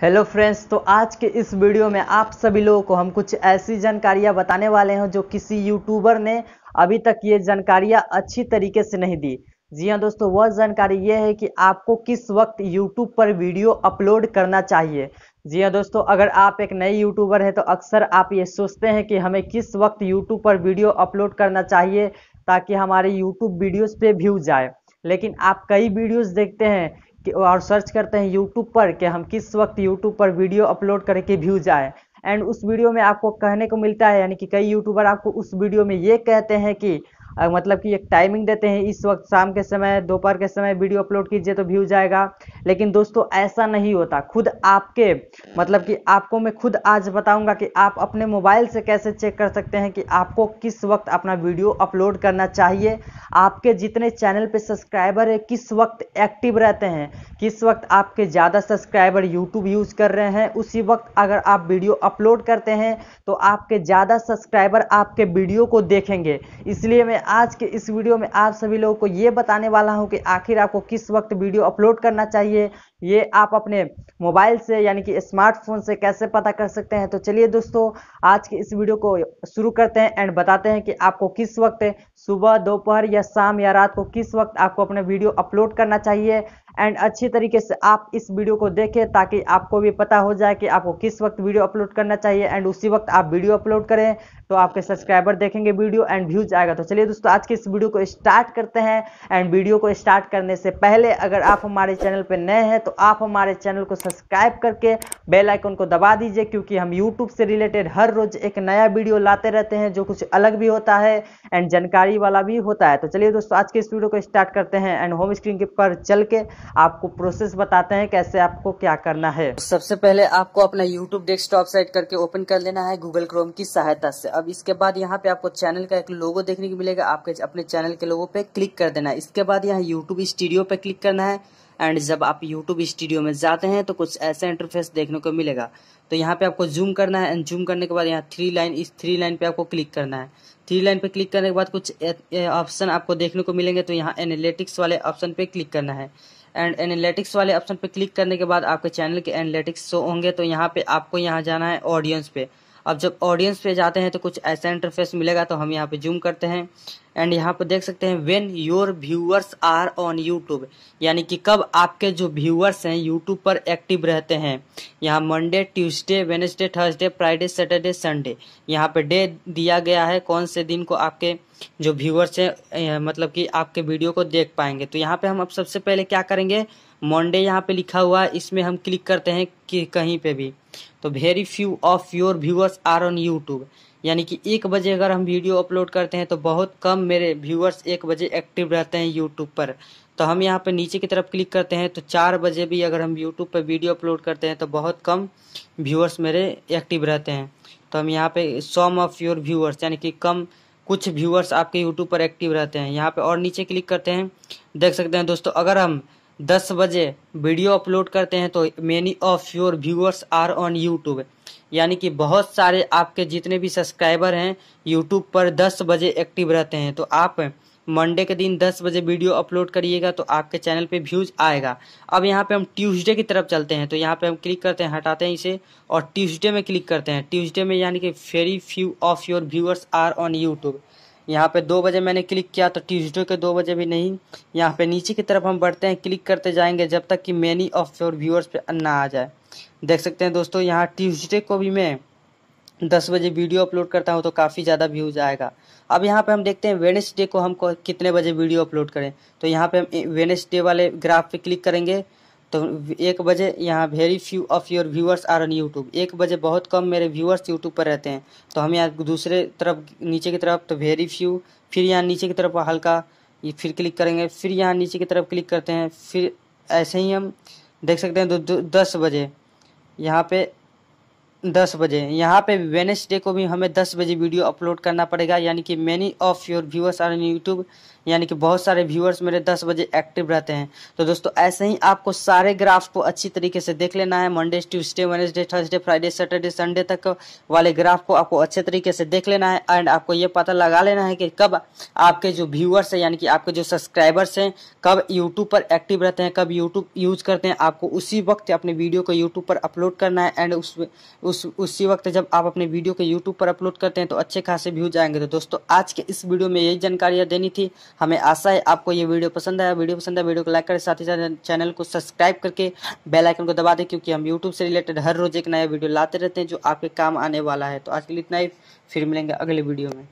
Hello friends तो आज के इस वीडियो में आप सभी लोगों को हम कुछ ऐसी जानकारियाँ बताने वाले हैं जो किसी यूट्यूबर ने अभी तक ये जानकारियाँ अच्छी तरीके से नहीं दी। जी हाँ दोस्तों, वह जानकारी ये है कि आपको किस वक्त यूट्यूब पर वीडियो अपलोड करना चाहिए। जी हाँ दोस्तों, अगर आप एक नए यूट्यूबर हैं तो अक्सर आप ये सोचते हैं कि हमें किस वक्त यूट्यूब पर वीडियो अपलोड करना चाहिए ताकि हमारे यूट्यूब वीडियोज़ पे व्यू जाए। लेकिन आप कई वीडियोज़ देखते हैं और सर्च करते हैं यूट्यूब पर कि हम किस वक्त यूट्यूब पर वीडियो अपलोड करके व्यू जाए एंड उस वीडियो में आपको कहने को मिलता है, यानी कि कई यूट्यूबर आपको उस वीडियो में ये कहते हैं कि मतलब कि एक टाइमिंग देते हैं, इस वक्त शाम के समय, दोपहर के समय वीडियो अपलोड कीजिए तो व्यू जाएगा। लेकिन दोस्तों, ऐसा नहीं होता। खुद आपके मतलब कि आपको मैं खुद आज बताऊँगा कि आप अपने मोबाइल से कैसे चेक कर सकते हैं कि आपको किस वक्त अपना वीडियो अपलोड करना चाहिए। आपके जितने चैनल पर सब्सक्राइबर है, किस वक्त एक्टिव रहते हैं, किस वक्त आपके ज़्यादा सब्सक्राइबर यूट्यूब यूज़ कर रहे हैं, उसी वक्त अगर आप वीडियो अपलोड करते हैं तो आपके ज़्यादा सब्सक्राइबर आपके वीडियो को देखेंगे। इसलिए मैं आज के इस वीडियो में आप सभी लोगों को ये बताने वाला हूँ कि आखिर आपको किस वक्त वीडियो अपलोड करना चाहिए। ये आप अपने मोबाइल से यानी कि स्मार्टफ़ोन से कैसे पता कर सकते हैं? तो चलिए दोस्तों, आज के इस वीडियो को शुरू करते हैं एंड बताते हैं कि आपको किस वक्त सुबह, दोपहर या शाम या रात को किस वक्त आपको अपने वीडियो अपलोड करना चाहिए। एंड अच्छी तरीके से आप इस वीडियो को देखें ताकि आपको भी पता हो जाए कि आपको किस वक्त वीडियो अपलोड करना चाहिए। एंड उसी वक्त आप वीडियो अपलोड करें तो आपके सब्सक्राइबर देखेंगे वीडियो एंड व्यूज़ आएगा। तो चलिए दोस्तों, आज के इस वीडियो को स्टार्ट करते हैं। एंड वीडियो को स्टार्ट करने से पहले अगर आप हमारे चैनल पर नए हैं तो आप हमारे चैनल को सब्सक्राइब करके बेल आइकन को दबा दीजिए क्योंकि हम यूट्यूब से रिलेटेड हर रोज एक नया वीडियो लाते रहते हैं जो कुछ अलग भी होता है एंड जानकारी वाला भी होता है। तो चलिए दोस्तों, आज के इस वीडियो को स्टार्ट करते हैं। एंड होम स्क्रीन के पर चल के आपको प्रोसेस बताते हैं कैसे आपको क्या करना है। सबसे पहले आपको अपना यूट्यूब डेस्कटॉप सेट करके ओपन कर लेना है गूगल क्रोम की सहायता से। अब इसके बाद यहाँ पे आपको चैनल का एक लोगो देखने को मिलेगा। आपके अपने चैनल के लोगो पे क्लिक कर देना है। इसके बाद यहाँ यूट्यूब स्टूडियो पे क्लिक करना है। एंड जब आप यूट्यूब स्टूडियो में जाते हैं तो कुछ ऐसा इंटरफेस देखने को मिलेगा। तो यहाँ पे आपको जूम करना है। एंड जूम करने के बाद यहाँ थ्री लाइन इस थ्री लाइन पे आपको क्लिक करना है। थ्री लाइन पे क्लिक करने के बाद कुछ ऑप्शन आपको देखने को मिलेंगे तो यहाँ एनालिटिक्स वाले ऑप्शन पे क्लिक करना है। एंड एनालिटिक्स वाले ऑप्शन पे क्लिक करने के बाद आपके चैनल के एनालिटिक्स शो होंगे तो यहाँ पे आपको यहाँ जाना है ऑडियंस पे। अब जब ऑडियंस पे जाते हैं तो कुछ ऐसा इंटरफेस मिलेगा तो हम यहाँ पे जूम करते हैं। एंड यहाँ पे देख सकते हैं when your viewers are on YouTube यानी कि कब आपके जो व्यूअर्स हैं यूट्यूब पर एक्टिव रहते हैं। यहाँ Monday Tuesday Wednesday Thursday Friday Saturday Sunday यहाँ पे डे दिया गया है, कौन से दिन को आपके जो व्यूअर्स हैं मतलब कि आपके वीडियो को देख पाएँगे। तो यहाँ पे हम अब सबसे पहले क्या करेंगे मंडे यहाँ पे लिखा हुआ है, इसमें हम क्लिक करते हैं कि कहीं पे भी। तो very few of your viewers are on YouTube यानी कि एक बजे अगर हम वीडियो अपलोड करते हैं तो बहुत कम मेरे व्यूअर्स एक बजे एक्टिव रहते हैं यूट्यूब पर। तो हम यहाँ पर नीचे की तरफ़ क्लिक करते हैं तो चार बजे भी अगर हम यूट्यूब पर वीडियो अपलोड करते हैं तो बहुत कम व्यूअर्स मेरे एक्टिव रहते हैं। तो हम यहाँ पे सम ऑफ़ योर व्यूअर्स यानी कि कम कुछ व्यूअर्स आपके यूट्यूब पर एक्टिव रहते हैं। यहाँ पे और नीचे क्लिक करते हैं। देख सकते हैं दोस्तों, अगर हम दस बजे वीडियो अपलोड करते हैं तो many of your viewers are on YouTube यानी कि बहुत सारे आपके जितने भी सब्सक्राइबर हैं यूट्यूब पर 10 बजे एक्टिव रहते हैं। तो आप मंडे के दिन 10 बजे वीडियो अपलोड करिएगा तो आपके चैनल पे व्यूज़ आएगा। अब यहाँ पे हम ट्यूसडे की तरफ़ चलते हैं। तो यहाँ पे हम क्लिक करते हैं, हटाते हैं इसे और ट्यूसडे में क्लिक करते हैं। ट्यूसडे में यानी कि very few of your viewers are on YouTube यहाँ पे दो बजे मैंने क्लिक किया तो ट्यूजडे के दो बजे भी नहीं। यहाँ पे नीचे की तरफ़ हम बढ़ते हैं, क्लिक करते जाएँगे जब तक कि मैनी ऑफ़ योर व्यूअर्स पे ना आ जाए। देख सकते हैं दोस्तों, यहाँ ट्यूजडे को भी मैं दस बजे वीडियो अपलोड करता हूँ तो काफ़ी ज़्यादा व्यूज़ आएगा। अब यहाँ पे हम देखते हैं वेनेसडे को हम कितने बजे वीडियो अपलोड करें। तो यहाँ पे हम वेनेसडे वाले ग्राफ पे क्लिक करेंगे। तो एक बजे यहाँ very few of your viewers are on YouTube एक बजे बहुत कम मेरे व्यूअर्स यूट्यूब पर रहते हैं। तो हम यहाँ दूसरे तरफ़ नीचे की तरफ़ तो वेरी फ्यू फिर यहाँ नीचे की तरफ़ हल्का ये फिर क्लिक करेंगे फिर यहाँ नीचे की तरफ़ क्लिक करते हैं फिर ऐसे ही हम देख सकते हैं दो, दो, दस बजे। यहाँ पे दस बजे। यहाँ पे वेनेसडे को भी हमें दस बजे वीडियो अपलोड करना पड़ेगा यानी कि many of your viewers are in YouTube यानी कि बहुत सारे व्यूअर्स मेरे दस बजे एक्टिव रहते हैं। तो दोस्तों ऐसे ही आपको सारे ग्राफ को अच्छी तरीके से देख लेना है। Monday Tuesday Wednesday Thursday Friday Saturday Sunday तक वाले ग्राफ को आपको अच्छे तरीके से देख लेना है एंड आपको ये पता लगा लेना है कि कब आपके जो व्यूअर्स हैं यानी कि आपके जो सब्सक्राइबर्स हैं कब यूट्यूब पर एक्टिव रहते हैं कब यूट्यूब यूज़ करते हैं आपको उसी वक्त अपने वीडियो को यूट्यूब पर अपलोड करना है एंड उस, उस, उसी वक्त जब आप अपने वीडियो को यूट्यूब पर अपलोड करते हैं तो अच्छे खासे व्यूज़ आएँगे तो दोस्तों, आज के इस वीडियो में यही जानकारियाँ देनी थी। हमें आशा है आपको ये वीडियो पसंद आया। वीडियो पसंद आया, वीडियो को लाइक करें, साथ ही साथ चैनल को सब्सक्राइब करके बेलाइकन को दबा दें, क्योंकि हम यूट्यूब से रिलेटेड हर रोज एक नया वीडियो लाते रहते हैं, जो आपके काम आने वाला है। तो आज के लिए इतना ही। फिर मिलेंगे अगले वीडियो में।